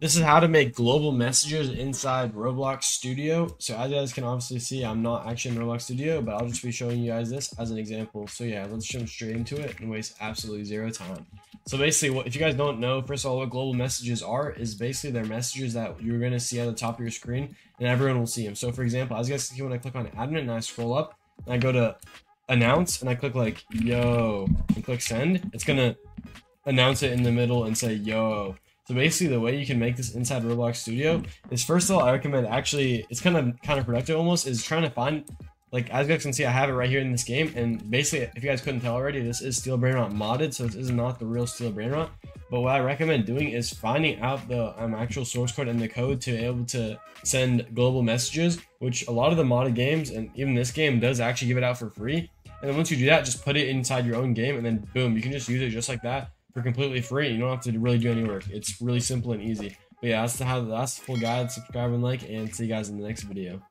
This is how to make global messages inside Roblox Studio. So as you guys can obviously see, I'm not actually in Roblox Studio, but I'll just be showing you guys this as an example. So yeah, let's jump straight into it and waste absolutely zero time. So basically, if you guys don't know, first of all, what global messages are, is basically they're messages that you're going to see at the top of your screen and everyone will see them. So for example, as you guys can see when I click on admin and I scroll up and I go to announce and I click like yo and click send, it's going to announce it in the middle and say yo. So basically, the way you can make this inside Roblox Studio is first of all, I recommend actually it's kind of kind of productive almost is trying to find like as you guys can see, I have it right here in this game, and basically, if you guys couldn't tell already, this is Steal Brain Brainrot modded, so this is not the real Steal Brain Brainrot. But what I recommend doing is finding out the um, actual source code and the code to be able to send global messages, which a lot of the modded games and even this game does actually give it out for free. And then once you do that, just put it inside your own game, and then boom, you can just use it just like that for completely free. You don't have to really do any work. It's really simple and easy. But yeah, that's the how that's the full guide. Subscribe and like, and see you guys in the next video.